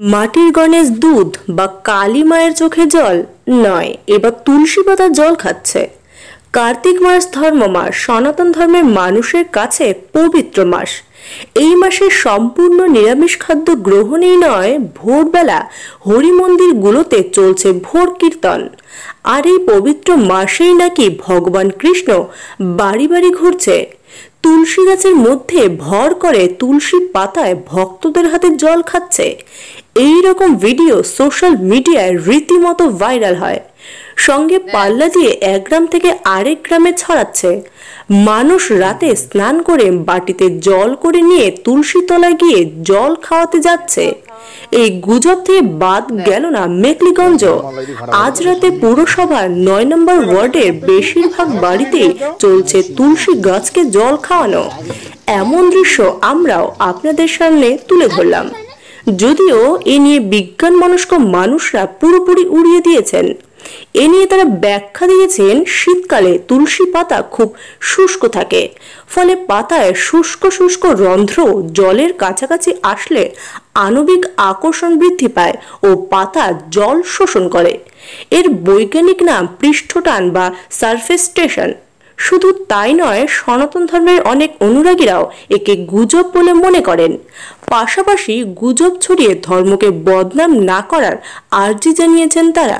মাটির গণেশ দুধ বা কালী মায়ের চোখে জল নয়, এবার তুলসী পাতার জল খাচ্ছে। কার্তিক মাস ধর্ম মাস সনাতন ধর্মের মানুষের কাছে পবিত্র মাস। এই মাসে সম্পূর্ণ নিরামিষ খাদ্য গ্রহণেই নয়, ভোরবেলা হরি মন্দিরগুলোতে চলছে ভোর কীর্তন। আর এই পবিত্র মাসেই নাকি ভগবান কৃষ্ণ বাড়ি বাড়ি ঘুরছে। তুলসী গাছের মধ্যে ভর করে তুলসী পাতায় ভক্তদের হাতে জল খাচ্ছে। এই রকম ভিডিও সোশ্যাল মিডিয়ায় রীতিমতো ভাইরাল হয়। সঙ্গে পাল্লা দিয়ে এক গ্রাম থেকে আরেক গ্রামে ছড়াচ্ছে। মানুষ রাতে স্নান করে বাটিতে জল করে নিয়ে তুলসী তলায় গিয়ে জল খাওয়াতে যাচ্ছে। এই গুজব থেকে বাদ গেল না মেকলিগঞ্জ। আজ রাতে পুরসভার নয় নম্বর ওয়ার্ডের বেশিরভাগ বাড়িতে চলছে তুলসী গাছকে জল খাওয়ানো। এমন দৃশ্য আমরাও আপনাদের সামনে তুলে ধরলাম। যদিও এ নিয়ে বিজ্ঞান মনস্ক মানুষরা পুরোপুরি উড়িয়ে দিয়েছেন। এ নিয়ে তারা ব্যাখ্যা দিয়েছেন, শীতকালে তুলসী পাতা খুব শুষ্ক থাকে। ফলে পাতায় শুষ্ক শুষ্ক রন্ধ্র জলের কাছাকাছি আসলে আণবিক আকর্ষণ বৃদ্ধি পায় ও পাতা জল শোষণ করে। এর বৈজ্ঞানিক নাম পৃষ্ঠটান বা সারফেস স্টেশন। শুধু তাই নয়, সনাতন ধর্মের অনেক অনুরাগীরাও একে গুজব বলে মনে করেন। পাশাপাশি গুজব ছড়িয়ে ধর্মকে বদনাম না করার আর্জি জানিয়েছেন তারা।